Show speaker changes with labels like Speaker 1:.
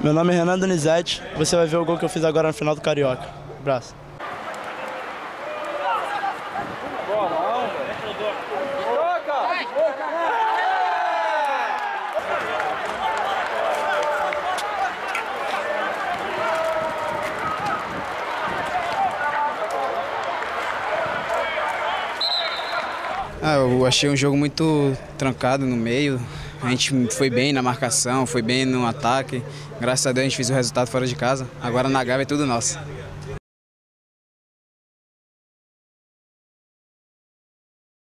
Speaker 1: Meu nome é Renan Donizete. Você vai ver o gol que eu fiz agora no final do Carioca. Abraço.
Speaker 2: Ah, eu achei um jogo muito trancado no meio. A gente foi bem na marcação, foi bem no ataque. Graças a Deus a gente fez o resultado fora de casa. Agora na Gávea é tudo nosso.